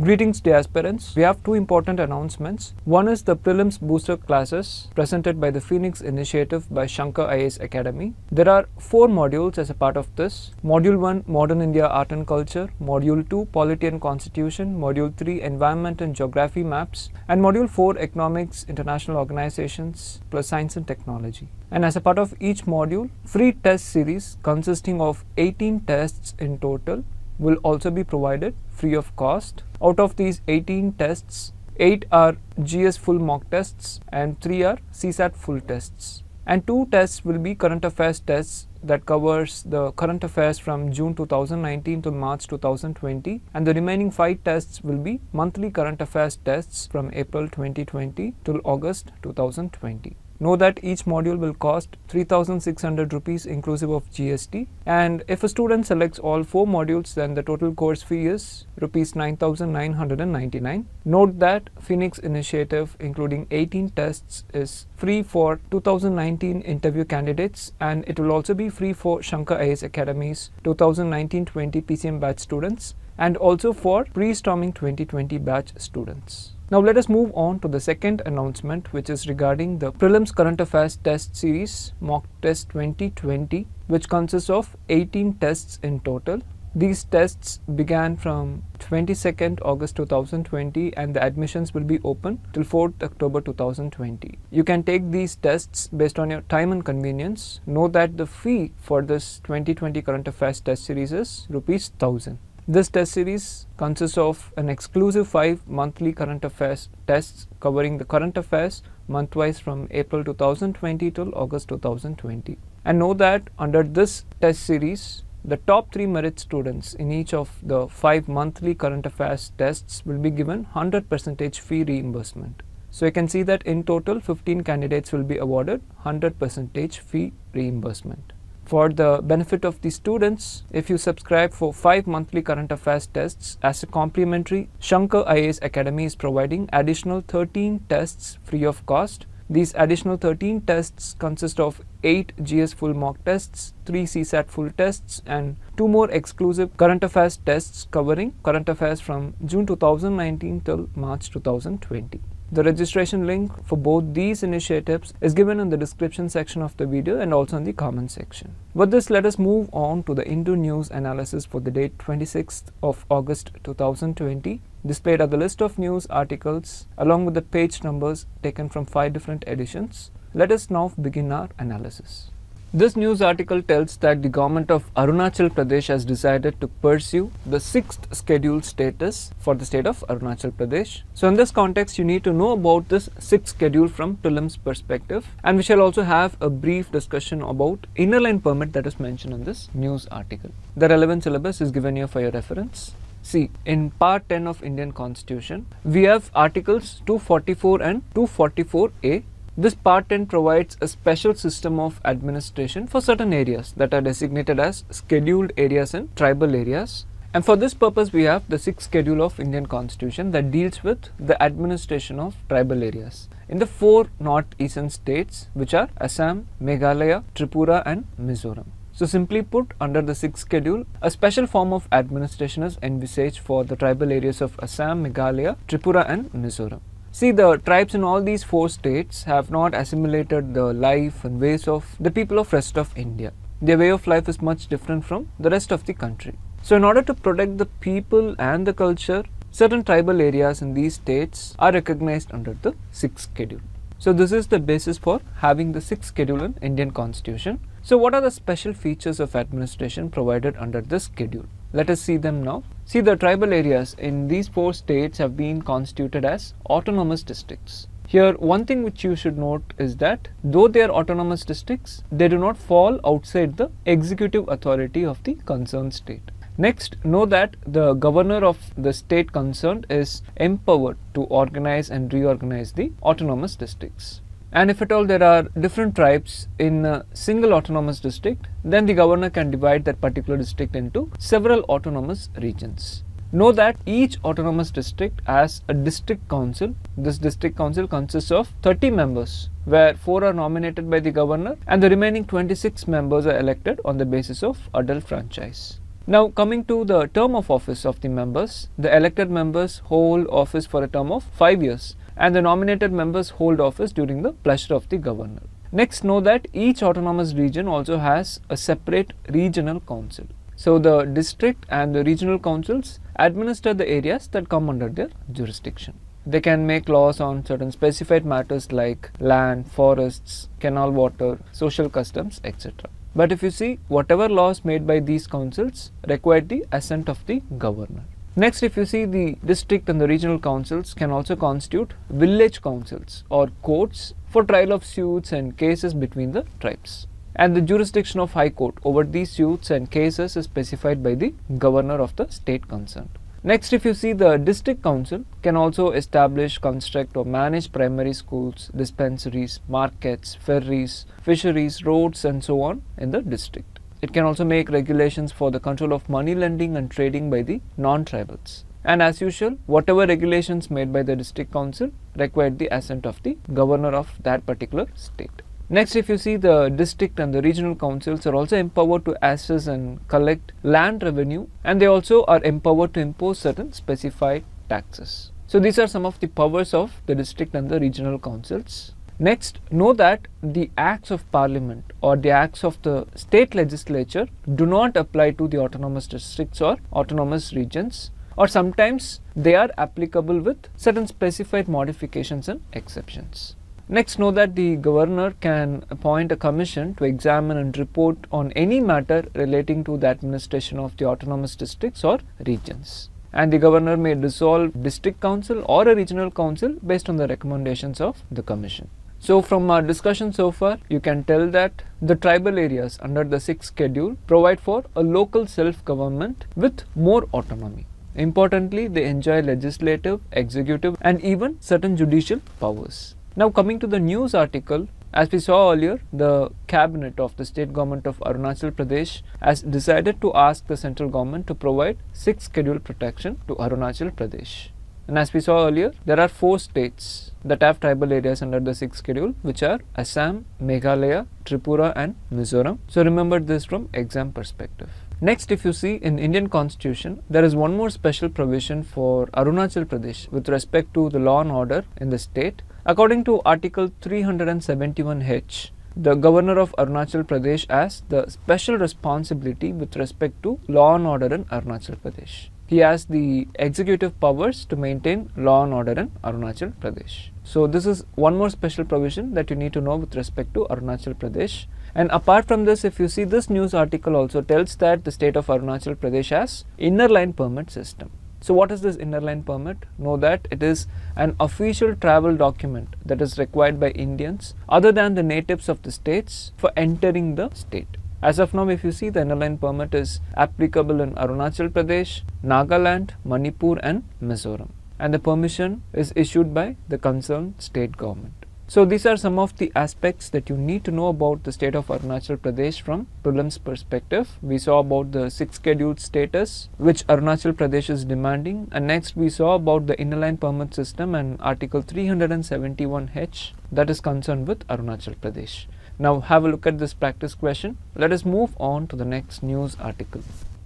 Greetings dear aspirants. We have two important announcements. One is the prelims booster classes presented by the Phoenix Initiative by Shankar IAS Academy. There are four modules as a part of this. Module 1 Modern India Art and Culture, Module 2 Polity and Constitution, Module 3 Environment and Geography Maps, and Module 4 Economics, International Organizations plus Science and Technology. And as a part of each module, free test series consisting of 18 tests in total will also be provided free of cost. Out of these 18 tests, 8 are GS full mock tests and 3 are CSAT full tests. And two tests will be current affairs tests that covers the current affairs from June 2019 to March 2020 and the remaining 5 tests will be monthly current affairs tests from April 2020 till August 2020. Know that each module will cost 3600 rupees inclusive of GST and if a student selects all four modules then the total course fee is rupees 9999. Note that Phoenix initiative including 18 tests is free for 2019 interview candidates and it will also be free for Shankar IAS Academy's 2019-20 PCM batch students and also for pre-storming 2020 batch students. Now let us move on to the second announcement which is regarding the prelims current affairs test series mock test 2020 which consists of 18 tests in total. These tests began from 22nd August 2020 and the admissions will be open till 4th October 2020. You can take these tests based on your time and convenience. Know that the fee for this 2020 current affairs test series is rupees 1000. This test series consists of an exclusive five monthly current affairs tests covering the current affairs monthwise from April 2020 till August 2020. And know that under this test series, the top three merit students in each of the five monthly current affairs tests will be given 100% fee reimbursement. So you can see that in total 15 candidates will be awarded 100% fee reimbursement. For the benefit of the students, if you subscribe for 5 monthly current affairs tests as a complimentary, Shankar IAS Academy is providing additional 13 tests free of cost. These additional 13 tests consist of 8 GS full mock tests, 3 CSAT full tests and 2 more exclusive current affairs tests covering current affairs from June 2019 till March 2020. The registration link for both these initiatives is given in the description section of the video and also in the comment section. With this, let us move on to the Hindu news analysis for the date 26th of August 2020. Displayed are the list of news articles along with the page numbers taken from five different editions. Let us now begin our analysis. This news article tells that the government of Arunachal Pradesh has decided to pursue the sixth schedule status for the state of Arunachal Pradesh. So in this context, you need to know about this sixth schedule from Tulim's perspective and we shall also have a brief discussion about inner line permit that is mentioned in this news article. The relevant syllabus is given here for your reference. See, in part 10 of Indian Constitution, we have articles 244 and 244A this part 10 provides a special system of administration for certain areas that are designated as scheduled areas and tribal areas. And for this purpose, we have the 6th schedule of Indian Constitution that deals with the administration of tribal areas in the four northeastern states which are Assam, Meghalaya, Tripura and Mizoram. So simply put, under the 6th schedule, a special form of administration is envisaged for the tribal areas of Assam, Meghalaya, Tripura and Mizoram. See, the tribes in all these four states have not assimilated the life and ways of the people of rest of India. Their way of life is much different from the rest of the country. So, in order to protect the people and the culture, certain tribal areas in these states are recognized under the sixth schedule. So, this is the basis for having the sixth schedule in Indian constitution. So, what are the special features of administration provided under this schedule? Let us see them now. See the tribal areas in these four states have been constituted as autonomous districts. Here one thing which you should note is that though they are autonomous districts, they do not fall outside the executive authority of the concerned state. Next, know that the governor of the state concerned is empowered to organize and reorganize the autonomous districts. And if at all there are different tribes in a single autonomous district, then the governor can divide that particular district into several autonomous regions. Know that each autonomous district has a district council. This district council consists of 30 members, where 4 are nominated by the governor and the remaining 26 members are elected on the basis of adult franchise. Now coming to the term of office of the members, the elected members hold office for a term of 5 years and the nominated members hold office during the pleasure of the governor. Next know that each autonomous region also has a separate regional council. So the district and the regional councils administer the areas that come under their jurisdiction. They can make laws on certain specified matters like land, forests, canal water, social customs, etc. But if you see, whatever laws made by these councils require the assent of the governor. Next, if you see the district and the regional councils can also constitute village councils or courts for trial of suits and cases between the tribes. And the jurisdiction of High Court over these suits and cases is specified by the governor of the state concerned. Next, if you see the district council can also establish, construct or manage primary schools, dispensaries, markets, ferries, fisheries, roads and so on in the district. It can also make regulations for the control of money lending and trading by the non-tribals. And as usual, whatever regulations made by the district council require the assent of the governor of that particular state. Next, if you see the district and the regional councils are also empowered to assess and collect land revenue and they also are empowered to impose certain specified taxes. So, these are some of the powers of the district and the regional councils. Next, know that the acts of parliament or the acts of the state legislature do not apply to the autonomous districts or autonomous regions or sometimes they are applicable with certain specified modifications and exceptions. Next, know that the governor can appoint a commission to examine and report on any matter relating to the administration of the autonomous districts or regions. And the governor may dissolve district council or a regional council based on the recommendations of the commission. So, from our discussion so far, you can tell that the tribal areas under the sixth schedule provide for a local self government with more autonomy. Importantly, they enjoy legislative, executive, and even certain judicial powers. Now coming to the news article, as we saw earlier, the cabinet of the state government of Arunachal Pradesh has decided to ask the central government to provide 6th schedule protection to Arunachal Pradesh. And as we saw earlier, there are four states that have tribal areas under the sixth schedule, which are Assam, Meghalaya, Tripura, and Mizoram. So remember this from exam perspective. Next, if you see in Indian constitution, there is one more special provision for Arunachal Pradesh with respect to the law and order in the state According to Article 371H, the governor of Arunachal Pradesh has the special responsibility with respect to law and order in Arunachal Pradesh. He has the executive powers to maintain law and order in Arunachal Pradesh. So, this is one more special provision that you need to know with respect to Arunachal Pradesh. And apart from this, if you see this news article also tells that the state of Arunachal Pradesh has inner line permit system. So what is this inner line permit? Know that it is an official travel document that is required by Indians other than the natives of the states for entering the state. As of now, if you see the inner line permit is applicable in Arunachal Pradesh, Nagaland, Manipur and Mizoram and the permission is issued by the concerned state government. So these are some of the aspects that you need to know about the state of Arunachal Pradesh from prelims perspective. We saw about the six scheduled status which Arunachal Pradesh is demanding and next we saw about the inner line permit system and article 371H that is concerned with Arunachal Pradesh. Now have a look at this practice question. Let us move on to the next news article.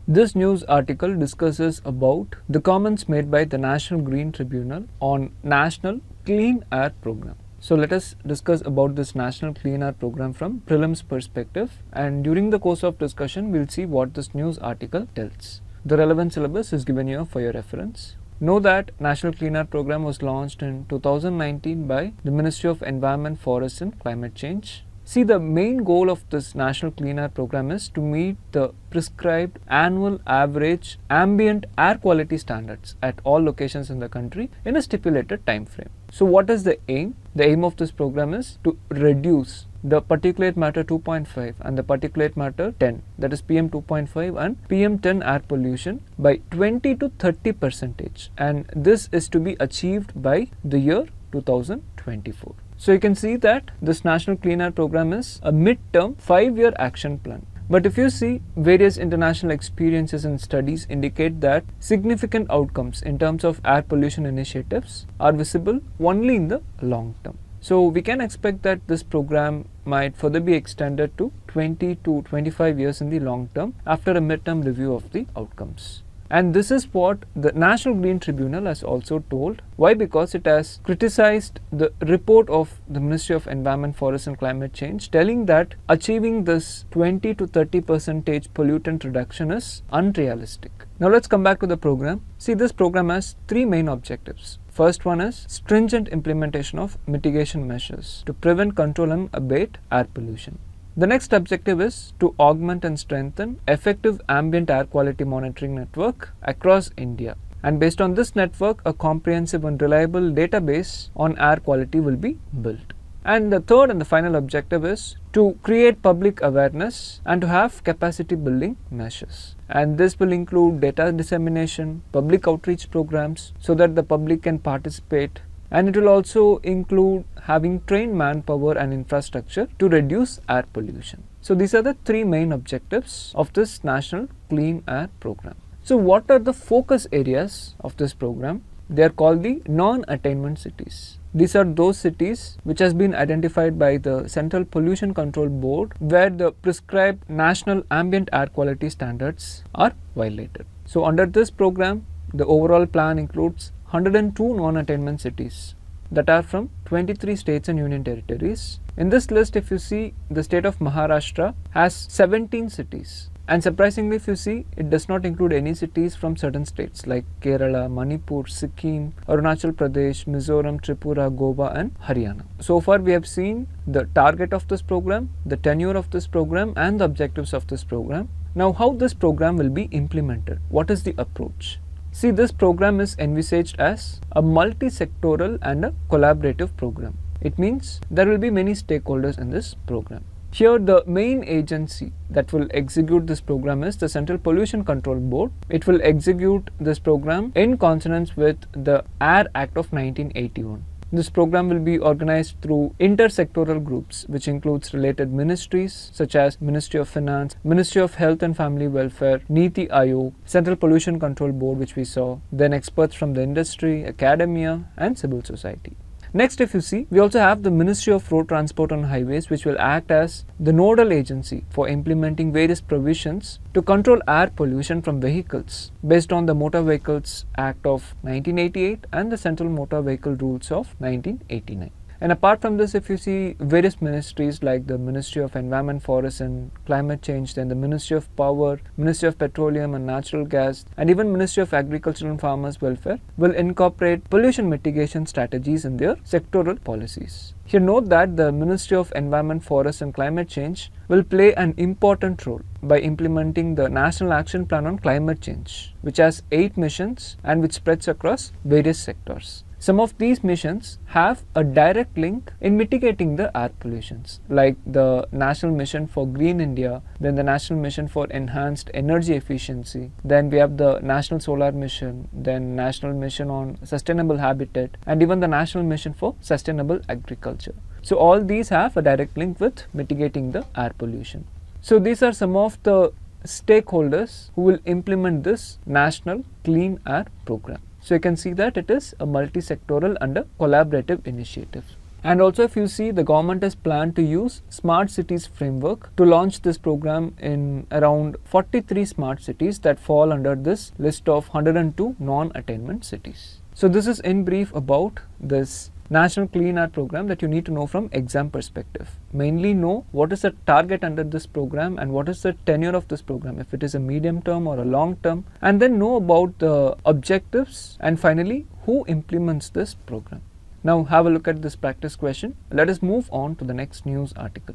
This news article discusses about the comments made by the National Green Tribunal on National Clean Air Program. So let us discuss about this National Clean Air Program from prelims perspective and during the course of discussion we'll see what this news article tells. The relevant syllabus is given here for your reference. Know that National Clean Air Program was launched in 2019 by the Ministry of Environment, Forests and Climate Change See, the main goal of this National Clean Air Program is to meet the prescribed annual average ambient air quality standards at all locations in the country in a stipulated time frame. So, what is the aim? The aim of this program is to reduce the particulate matter 2.5 and the particulate matter 10 that is PM 2.5 and PM 10 air pollution by 20 to 30 percentage and this is to be achieved by the year 2024. So you can see that this National Clean Air Program is a mid-term five-year action plan. But if you see, various international experiences and studies indicate that significant outcomes in terms of air pollution initiatives are visible only in the long term. So we can expect that this program might further be extended to 20 to 25 years in the long term after a midterm review of the outcomes. And this is what the National Green Tribunal has also told. Why? Because it has criticized the report of the Ministry of Environment, Forest and Climate Change, telling that achieving this 20 to 30 percentage pollutant reduction is unrealistic. Now let's come back to the program. See, this program has three main objectives. First one is stringent implementation of mitigation measures to prevent, control and abate air pollution. The next objective is to augment and strengthen effective ambient air quality monitoring network across India. And based on this network, a comprehensive and reliable database on air quality will be built. And the third and the final objective is to create public awareness and to have capacity building measures. And this will include data dissemination, public outreach programs so that the public can participate and it will also include having trained manpower and infrastructure to reduce air pollution. So these are the three main objectives of this National Clean Air Program. So what are the focus areas of this program? They are called the non-attainment cities. These are those cities which has been identified by the Central Pollution Control Board where the prescribed national ambient air quality standards are violated. So under this program, the overall plan includes 102 non-attainment cities that are from 23 states and union territories. In this list, if you see, the state of Maharashtra has 17 cities. And surprisingly, if you see, it does not include any cities from certain states like Kerala, Manipur, Sikkim, Arunachal Pradesh, Mizoram, Tripura, Goa, and Haryana. So far, we have seen the target of this program, the tenure of this program, and the objectives of this program. Now, how this program will be implemented? What is the approach? See, this program is envisaged as a multi-sectoral and a collaborative program. It means there will be many stakeholders in this program. Here, the main agency that will execute this program is the Central Pollution Control Board. It will execute this program in consonance with the Air Act of 1981. This program will be organized through intersectoral groups, which includes related ministries such as Ministry of Finance, Ministry of Health and Family Welfare, Niti Aayog, Central Pollution Control Board, which we saw, then experts from the industry, academia, and civil society. Next, if you see, we also have the Ministry of Road Transport and Highways, which will act as the nodal agency for implementing various provisions to control air pollution from vehicles based on the Motor Vehicles Act of 1988 and the Central Motor Vehicle Rules of 1989. And apart from this, if you see various ministries like the Ministry of Environment, Forest and Climate Change, then the Ministry of Power, Ministry of Petroleum and Natural Gas, and even Ministry of Agriculture and Farmers Welfare will incorporate pollution mitigation strategies in their sectoral policies. Here note that the Ministry of Environment, Forest and Climate Change will play an important role by implementing the National Action Plan on Climate Change, which has eight missions and which spreads across various sectors. Some of these missions have a direct link in mitigating the air pollutions, like the National Mission for Green India, then the National Mission for Enhanced Energy Efficiency, then we have the National Solar Mission, then National Mission on Sustainable Habitat, and even the National Mission for Sustainable Agriculture. So all these have a direct link with mitigating the air pollution. So these are some of the stakeholders who will implement this National Clean Air Program. So you can see that it is a multi-sectoral and a collaborative initiative. And also if you see the government has planned to use smart cities framework to launch this program in around 43 smart cities that fall under this list of 102 non-attainment cities. So this is in brief about this National Clean Air program that you need to know from exam perspective. Mainly know what is the target under this program and what is the tenure of this program, if it is a medium term or a long term, and then know about the objectives and finally who implements this program. Now have a look at this practice question. Let us move on to the next news article.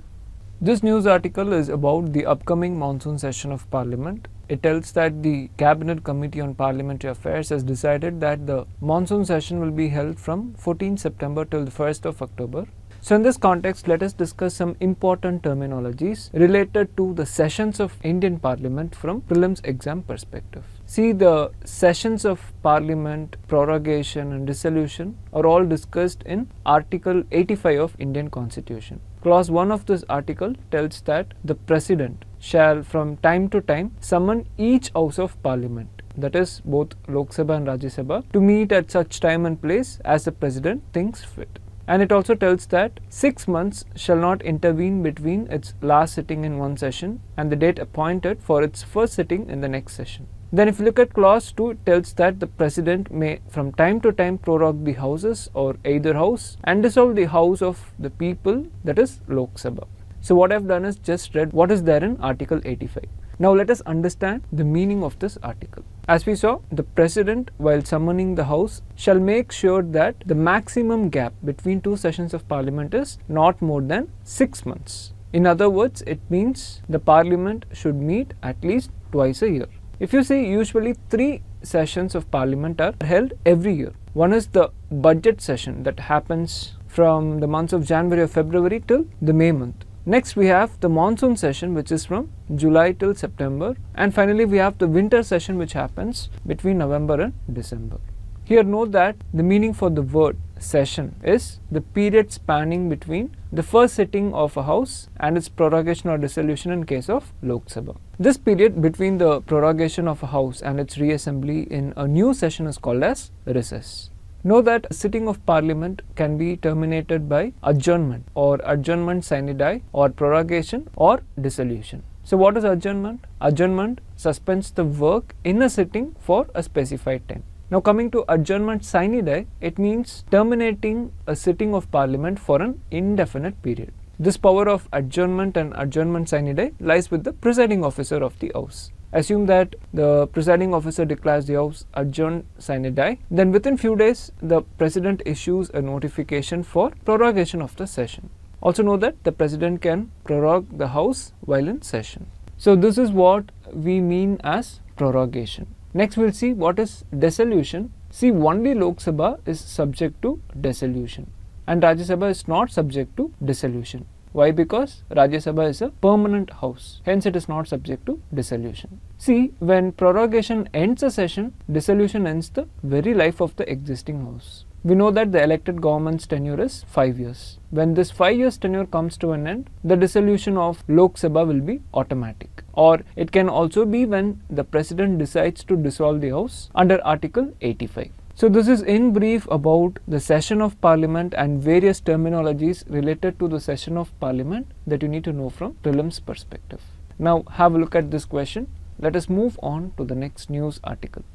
This news article is about the upcoming monsoon session of Parliament. It tells that the Cabinet Committee on Parliamentary Affairs has decided that the monsoon session will be held from 14 September till the 1st of October. So in this context, let us discuss some important terminologies related to the sessions of Indian Parliament from prelims exam perspective. See the sessions of Parliament, prorogation and dissolution are all discussed in Article 85 of Indian Constitution. Clause 1 of this article tells that the President shall from time to time summon each House of Parliament that is both Lok Sabha and Rajya Sabha to meet at such time and place as the President thinks fit. And it also tells that six months shall not intervene between its last sitting in one session and the date appointed for its first sitting in the next session. Then if you look at clause 2, it tells that the president may from time to time prorogue the houses or either house and dissolve the house of the people that is Lok Sabha. So what I've done is just read what is there in article 85. Now let us understand the meaning of this article. As we saw, the president, while summoning the house, shall make sure that the maximum gap between two sessions of parliament is not more than six months. In other words, it means the parliament should meet at least twice a year. If you see, usually three sessions of parliament are held every year. One is the budget session that happens from the months of January or February till the May month. Next we have the monsoon session which is from July till September and finally we have the winter session which happens between November and December. Here note that the meaning for the word session is the period spanning between the first sitting of a house and its prorogation or dissolution in case of Lok Sabha. This period between the prorogation of a house and its reassembly in a new session is called as recess. Know that a sitting of parliament can be terminated by adjournment or adjournment sine die or prorogation or dissolution. So what is adjournment? Adjournment suspends the work in a sitting for a specified time. Now coming to adjournment sine die, it means terminating a sitting of parliament for an indefinite period. This power of adjournment and adjournment sine die lies with the presiding officer of the house. Assume that the presiding officer declares the House adjourned sine die. Then within few days, the President issues a notification for prorogation of the session. Also know that the President can prorogue the House while in session. So this is what we mean as prorogation. Next we'll see what is dissolution. See only Lok Sabha is subject to dissolution and Rajya Sabha is not subject to dissolution. Why? Because Rajya Sabha is a permanent house, hence it is not subject to dissolution. See, when prorogation ends a session, dissolution ends the very life of the existing house. We know that the elected government's tenure is 5 years. When this 5 years tenure comes to an end, the dissolution of Lok Sabha will be automatic. Or it can also be when the president decides to dissolve the house under Article 85. So this is in brief about the session of parliament and various terminologies related to the session of parliament that you need to know from prelims perspective. Now have a look at this question. Let us move on to the next news article.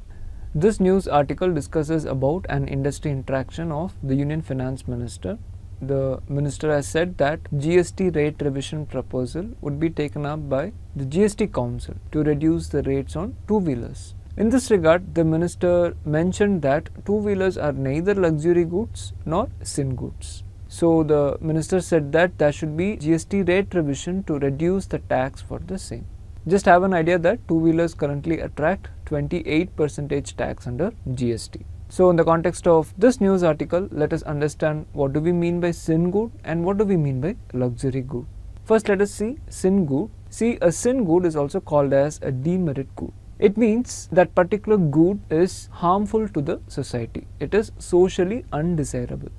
This news article discusses about an industry interaction of the Union Finance Minister. The minister has said that GST rate revision proposal would be taken up by the GST Council to reduce the rates on two-wheelers. In this regard, the minister mentioned that two wheelers are neither luxury goods nor sin goods. So the minister said that there should be GST rate revision to reduce the tax for the same. Just have an idea that two wheelers currently attract 28 percentage tax under GST. So in the context of this news article, let us understand what do we mean by sin good and what do we mean by luxury good. First let us see sin good. See a sin good is also called as a demerit good. It means that particular good is harmful to the society. It is socially undesirable.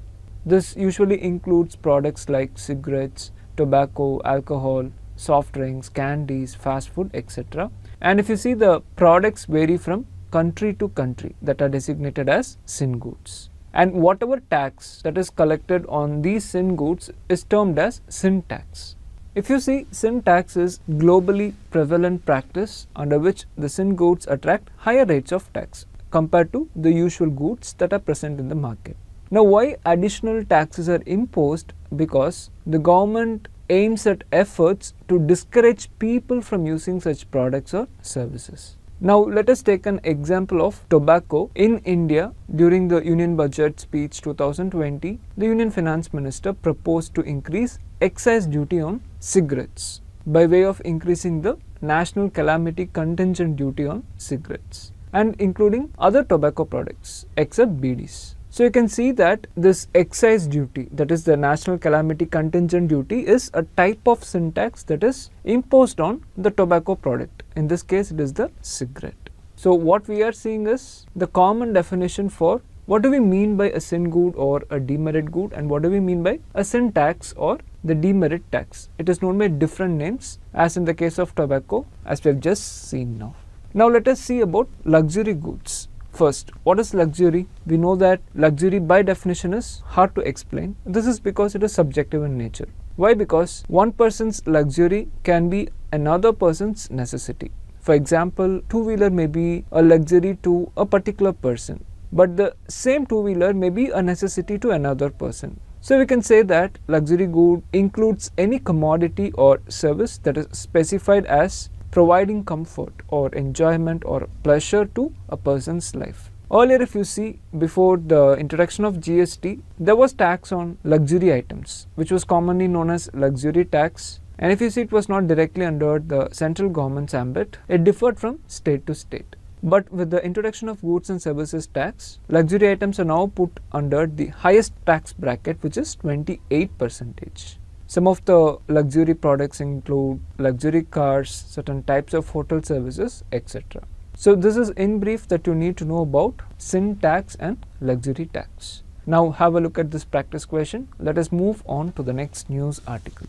This usually includes products like cigarettes, tobacco, alcohol, soft drinks, candies, fast food, etc. And if you see the products vary from country to country that are designated as sin goods. And whatever tax that is collected on these sin goods is termed as sin tax. If you see, sin tax is globally prevalent practice under which the sin goods attract higher rates of tax compared to the usual goods that are present in the market. Now, why additional taxes are imposed? Because the government aims at efforts to discourage people from using such products or services. Now, let us take an example of tobacco. In India, during the Union Budget speech 2020, the Union Finance Minister proposed to increase excise duty on cigarettes by way of increasing the national calamity contingent duty on cigarettes and including other tobacco products except bidis. So you can see that this excise duty that is the national calamity contingent duty is a type of sin tax that is imposed on the tobacco product. In this case it is the cigarette. So what we are seeing is the common definition for what do we mean by a sin good or a demerit good and what do we mean by a sin tax or the demerit tax. It is known by different names as in the case of tobacco as we have just seen now. Now let us see about luxury goods. First, what is luxury? We know that luxury by definition is hard to explain. This is because it is subjective in nature. Why? Because one person's luxury can be another person's necessity. For example, two wheeler may be a luxury to a particular person, but the same two wheeler may be a necessity to another person. So we can say that luxury good includes any commodity or service that is specified as providing comfort or enjoyment or pleasure to a person's life. Earlier, if you see, before the introduction of GST, there was tax on luxury items, which was commonly known as luxury tax. And if you see, it was not directly under the central government's ambit, it differed from state to state. But with the introduction of goods and services tax, luxury items are now put under the highest tax bracket, which is 28 percentage. Some of the luxury products include luxury cars, certain types of hotel services, etc. So this is in brief that you need to know about sin tax and luxury tax. Now have a look at this practice question. Let us move on to the next news article.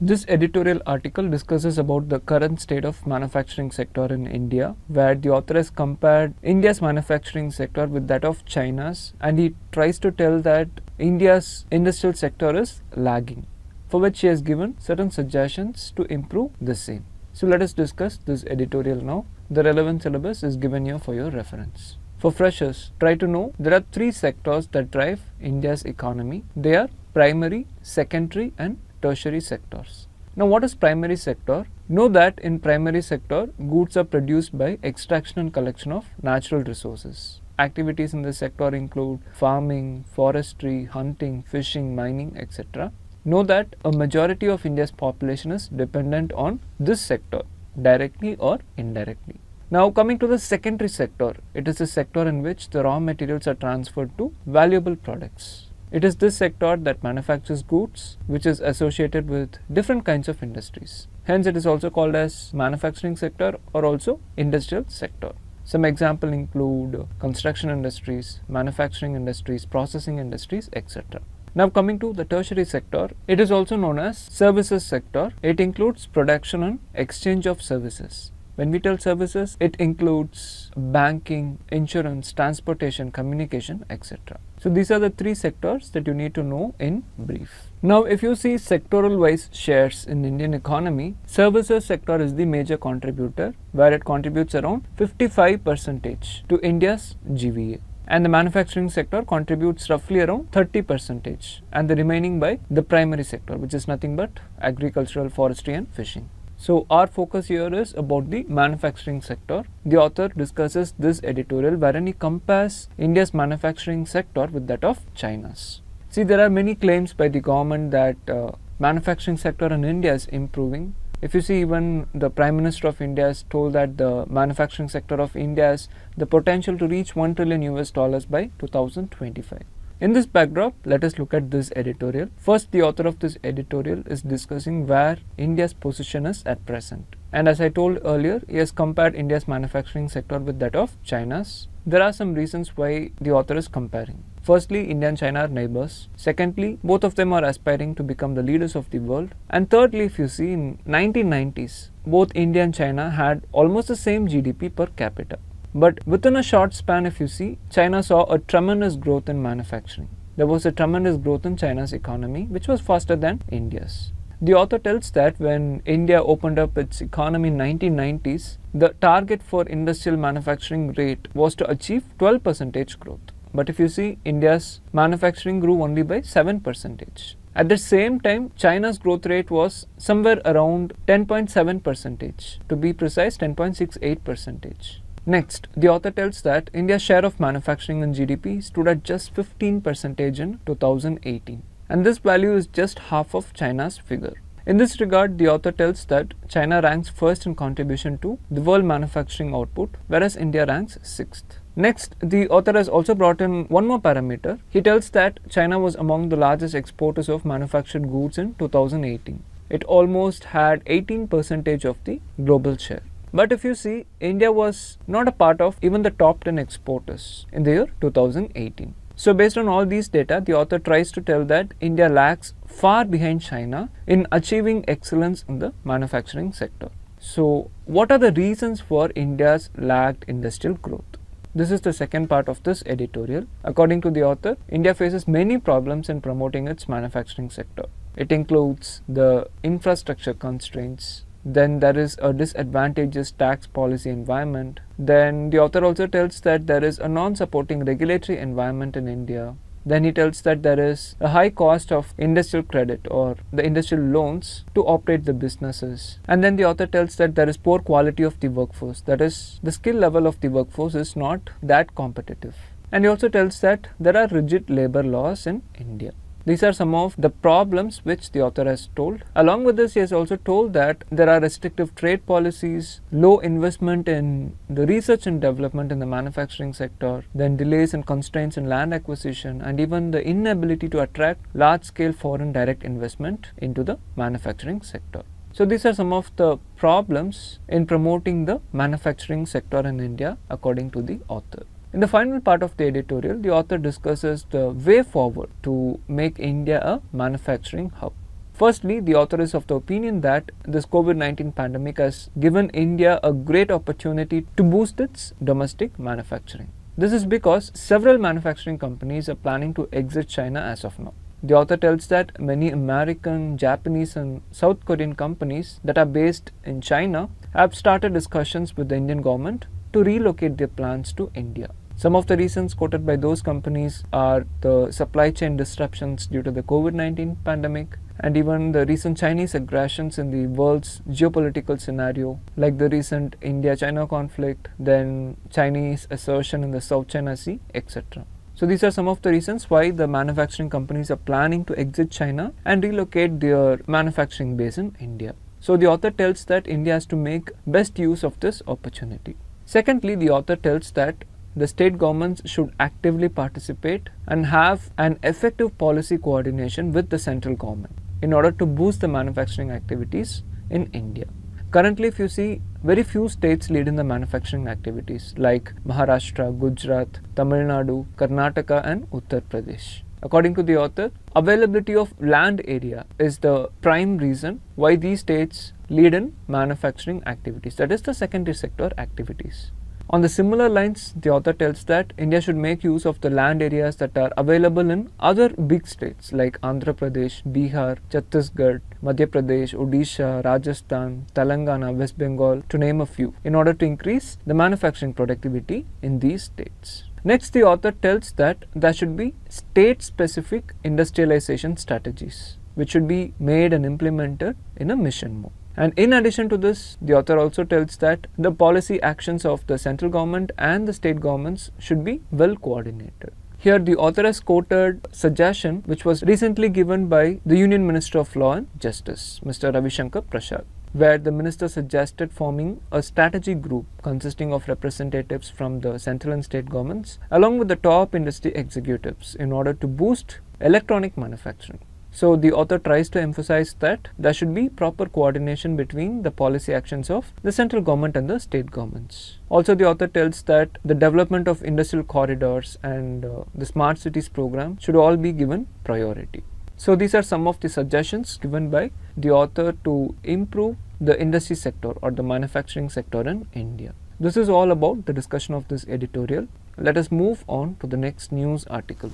This editorial article discusses about the current state of manufacturing sector in India, where the author has compared India's manufacturing sector with that of China's, and he tries to tell that India's industrial sector is lagging, for which he has given certain suggestions to improve the same. So let us discuss this editorial now. The relevant syllabus is given here for your reference. For freshers, try to know there are three sectors that drive India's economy. They are primary, secondary and tertiary sectors. Now what is primary sector? Know that in primary sector, goods are produced by extraction and collection of natural resources. Activities in this sector include farming, forestry, hunting, fishing, mining, etc. Know that a majority of India's population is dependent on this sector, directly or indirectly. Now coming to the secondary sector, it is a sector in which the raw materials are transferred to valuable products. It is this sector that manufactures goods which is associated with different kinds of industries. Hence it is also called as manufacturing sector or also industrial sector. Some example include construction industries, manufacturing industries, processing industries, etc. Now coming to the tertiary sector, it is also known as services sector. It includes production and exchange of services. When we tell services, it includes banking, insurance, transportation, communication, etc. So these are the three sectors that you need to know in brief. Now if you see sectoral wise shares in Indian economy, services sector is the major contributor where it contributes around 55 percentage to India's GVA and the manufacturing sector contributes roughly around 30 percentage and the remaining by the primary sector which is nothing but agricultural forestry and fishing so our focus here is about the manufacturing sector. The author discusses this editorial wherein he compares India's manufacturing sector with that of China's. See, there are many claims by the government that uh, manufacturing sector in India is improving. If you see, even the Prime Minister of India has told that the manufacturing sector of India has the potential to reach 1 trillion US dollars by 2025. In this backdrop, let us look at this editorial. First, the author of this editorial is discussing where India's position is at present. And as I told earlier, he has compared India's manufacturing sector with that of China's. There are some reasons why the author is comparing. Firstly, India and China are neighbors. Secondly, both of them are aspiring to become the leaders of the world. And thirdly, if you see in 1990s, both India and China had almost the same GDP per capita. But within a short span, if you see, China saw a tremendous growth in manufacturing. There was a tremendous growth in China's economy, which was faster than India's. The author tells that when India opened up its economy in 1990s, the target for industrial manufacturing rate was to achieve 12 percentage growth. But if you see, India's manufacturing grew only by 7 percentage. At the same time, China's growth rate was somewhere around 10.7 percentage. To be precise, 10.68 percentage. Next, the author tells that India's share of manufacturing in GDP stood at just 15 percentage in 2018 and this value is just half of China's figure. In this regard, the author tells that China ranks first in contribution to the world manufacturing output whereas India ranks sixth. Next, the author has also brought in one more parameter. He tells that China was among the largest exporters of manufactured goods in 2018. It almost had 18 percentage of the global share. But if you see, India was not a part of even the top 10 exporters in the year 2018. So based on all these data, the author tries to tell that India lags far behind China in achieving excellence in the manufacturing sector. So what are the reasons for India's lagged industrial growth? This is the second part of this editorial. According to the author, India faces many problems in promoting its manufacturing sector. It includes the infrastructure constraints, then there is a disadvantageous tax policy environment. Then the author also tells that there is a non supporting regulatory environment in India. Then he tells that there is a high cost of industrial credit or the industrial loans to operate the businesses. And then the author tells that there is poor quality of the workforce. That is, the skill level of the workforce is not that competitive. And he also tells that there are rigid labor laws in India. These are some of the problems which the author has told. Along with this, he has also told that there are restrictive trade policies, low investment in the research and development in the manufacturing sector, then delays and constraints in land acquisition, and even the inability to attract large scale foreign direct investment into the manufacturing sector. So, these are some of the problems in promoting the manufacturing sector in India according to the author. In the final part of the editorial, the author discusses the way forward to make India a manufacturing hub. Firstly, the author is of the opinion that this COVID 19 pandemic has given India a great opportunity to boost its domestic manufacturing. This is because several manufacturing companies are planning to exit China as of now. The author tells that many American, Japanese, and South Korean companies that are based in China have started discussions with the Indian government to relocate their plants to India. Some of the reasons quoted by those companies are the supply chain disruptions due to the COVID 19 pandemic and even the recent Chinese aggressions in the world's geopolitical scenario, like the recent India China conflict, then Chinese assertion in the South China Sea, etc. So, these are some of the reasons why the manufacturing companies are planning to exit China and relocate their manufacturing base in India. So, the author tells that India has to make best use of this opportunity. Secondly, the author tells that the state governments should actively participate and have an effective policy coordination with the central government in order to boost the manufacturing activities in India. Currently, if you see, very few states lead in the manufacturing activities like Maharashtra, Gujarat, Tamil Nadu, Karnataka, and Uttar Pradesh. According to the author, availability of land area is the prime reason why these states lead in manufacturing activities, that is, the secondary sector activities. On the similar lines, the author tells that India should make use of the land areas that are available in other big states like Andhra Pradesh, Bihar, Chhattisgarh, Madhya Pradesh, Odisha, Rajasthan, Telangana, West Bengal, to name a few, in order to increase the manufacturing productivity in these states. Next, the author tells that there should be state specific industrialization strategies, which should be made and implemented in a mission mode. And in addition to this, the author also tells that the policy actions of the central government and the state governments should be well coordinated. Here, the author has quoted suggestion which was recently given by the Union Minister of Law and Justice, Mr. Ravi Shankar Prasad, where the minister suggested forming a strategy group consisting of representatives from the central and state governments along with the top industry executives in order to boost electronic manufacturing. So the author tries to emphasize that there should be proper coordination between the policy actions of the central government and the state governments. Also, the author tells that the development of industrial corridors and uh, the smart cities program should all be given priority. So these are some of the suggestions given by the author to improve the industry sector or the manufacturing sector in India. This is all about the discussion of this editorial. Let us move on to the next news article.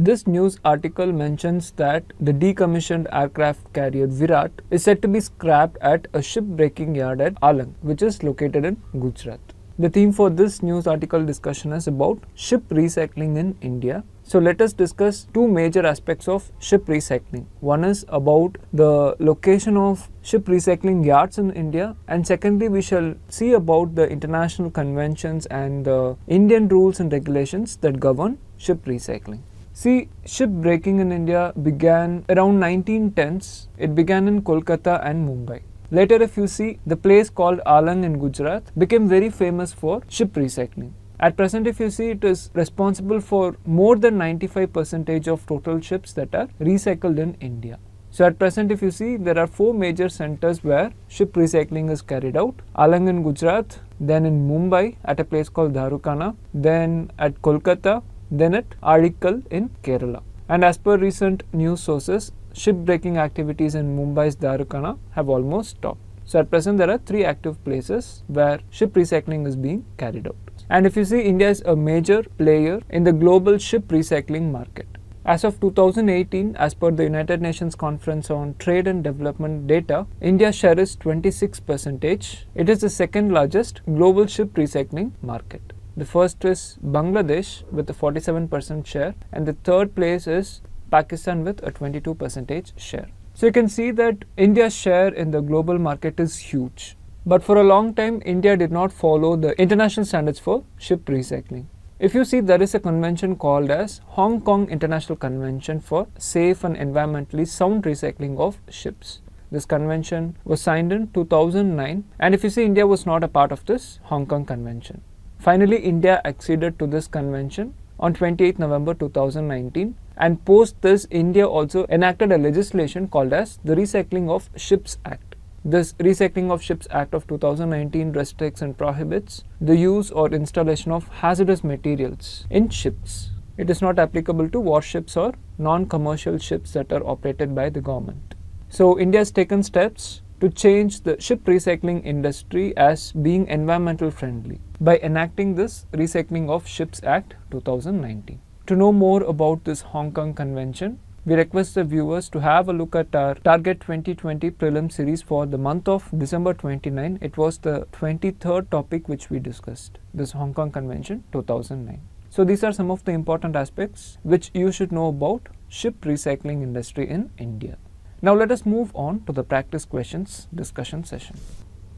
This news article mentions that the decommissioned aircraft carrier Virat is said to be scrapped at a shipbreaking yard at Alang, which is located in Gujarat. The theme for this news article discussion is about ship recycling in India. So let us discuss two major aspects of ship recycling. One is about the location of ship recycling yards in India and secondly we shall see about the international conventions and the Indian rules and regulations that govern ship recycling. See, ship breaking in India began around 1910s. It began in Kolkata and Mumbai. Later, if you see, the place called Alang in Gujarat became very famous for ship recycling. At present, if you see, it is responsible for more than 95% of total ships that are recycled in India. So at present, if you see, there are four major centers where ship recycling is carried out. Alang in Gujarat, then in Mumbai at a place called Darukhana, then at Kolkata, then at Azhikal in Kerala. And as per recent news sources, shipbreaking activities in Mumbai's Darukhana have almost stopped. So at present there are three active places where ship recycling is being carried out. And if you see, India is a major player in the global ship recycling market. As of 2018, as per the United Nations Conference on Trade and Development data, India's share is 26 percentage. It is the second largest global ship recycling market. The first is Bangladesh with a 47% share, and the third place is Pakistan with a 22% share. So you can see that India's share in the global market is huge. But for a long time, India did not follow the international standards for ship recycling. If you see, there is a convention called as Hong Kong International Convention for Safe and Environmentally Sound Recycling of Ships. This convention was signed in 2009, and if you see, India was not a part of this Hong Kong Convention. Finally, India acceded to this convention on 28 November 2019, and post this, India also enacted a legislation called as the Recycling of Ships Act. This Recycling of Ships Act of 2019 restricts and prohibits the use or installation of hazardous materials in ships. It is not applicable to warships or non-commercial ships that are operated by the government. So India has taken steps to change the ship recycling industry as being environmental friendly by enacting this Recycling of Ships Act 2019. To know more about this Hong Kong Convention, we request the viewers to have a look at our Target 2020 prelim series for the month of December 29. It was the 23rd topic which we discussed, this Hong Kong Convention 2009. So these are some of the important aspects which you should know about ship recycling industry in India. Now let us move on to the practice questions discussion session.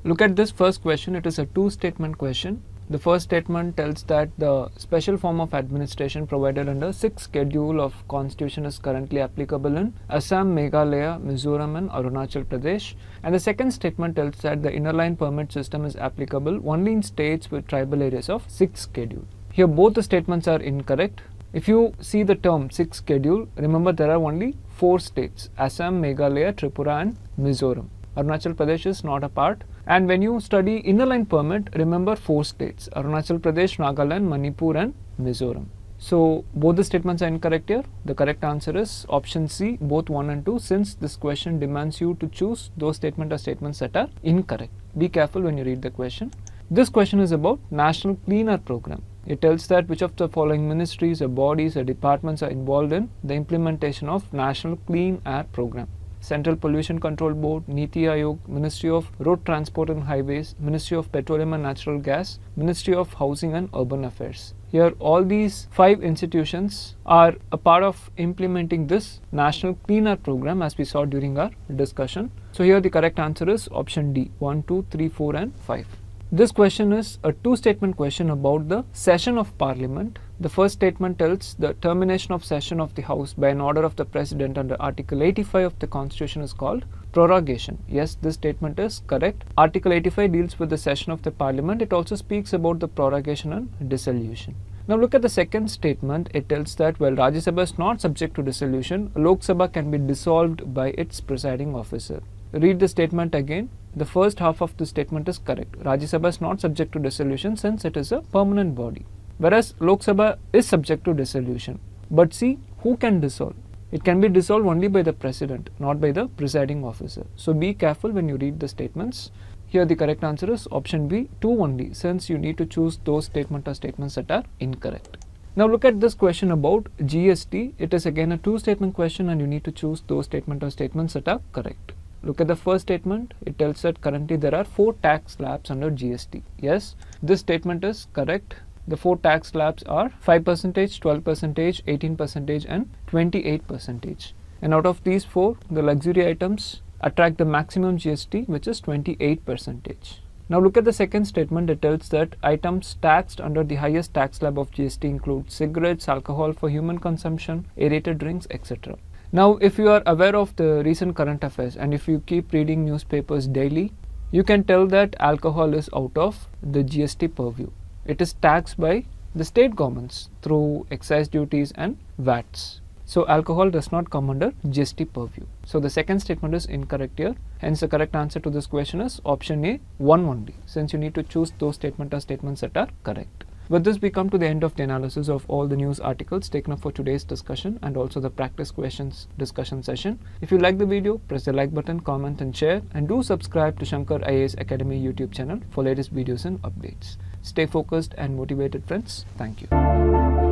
Look at this first question. It is a two statement question the first statement tells that the special form of administration provided under 6th schedule of constitution is currently applicable in Assam, Meghalaya, Mizoram and Arunachal Pradesh. And the second statement tells that the inner line permit system is applicable only in states with tribal areas of 6th schedule. Here both the statements are incorrect. If you see the term 6th schedule, remember there are only 4 states Assam, Meghalaya, Tripura and Mizoram. Arunachal Pradesh is not a part and when you study inner line permit, remember four states Arunachal Pradesh, Nagaland, Manipur, and Mizoram. So both the statements are incorrect here. The correct answer is option C, both 1 and 2, since this question demands you to choose those statements or statements that are incorrect. Be careful when you read the question. This question is about National Clean Air Program. It tells that which of the following ministries or bodies or departments are involved in the implementation of National Clean Air Program. Central Pollution Control Board, Niti Aayog, Ministry of Road Transport and Highways, Ministry of Petroleum and Natural Gas, Ministry of Housing and Urban Affairs. Here, all these five institutions are a part of implementing this National Clean Air Program as we saw during our discussion. So, here the correct answer is option D 1, 2, 3, 4, and 5. This question is a two statement question about the session of parliament. The first statement tells the termination of session of the house by an order of the president under article 85 of the constitution is called prorogation. Yes, this statement is correct. Article 85 deals with the session of the parliament. It also speaks about the prorogation and dissolution. Now look at the second statement. It tells that while Rajya Sabha is not subject to dissolution, Lok Sabha can be dissolved by its presiding officer. Read the statement again. The first half of the statement is correct. Rajya Sabha is not subject to dissolution since it is a permanent body. Whereas Lok Sabha is subject to dissolution. But see, who can dissolve? It can be dissolved only by the president, not by the presiding officer. So be careful when you read the statements. Here the correct answer is option B, 2 only, since you need to choose those statement or statements that are incorrect. Now look at this question about GST. It is again a two statement question and you need to choose those statement or statements that are correct. Look at the first statement. It tells that currently there are four tax slabs under GST. Yes, this statement is correct. The four tax slabs are 5%, 12%, 18%, and 28%. And out of these four, the luxury items attract the maximum GST, which is 28%. Now look at the second statement. It tells that items taxed under the highest tax slab of GST include cigarettes, alcohol for human consumption, aerated drinks, etc. Now, if you are aware of the recent current affairs and if you keep reading newspapers daily, you can tell that alcohol is out of the GST purview. It is taxed by the state governments through excise duties and VATs. So, alcohol does not come under GST purview. So, the second statement is incorrect here. Hence, the correct answer to this question is option A 1 only, since you need to choose those statements or statements that are correct. With this, we come to the end of the analysis of all the news articles taken up for today's discussion and also the practice questions discussion session. If you like the video, press the like button, comment and share and do subscribe to Shankar IAS Academy YouTube channel for latest videos and updates. Stay focused and motivated, friends. Thank you.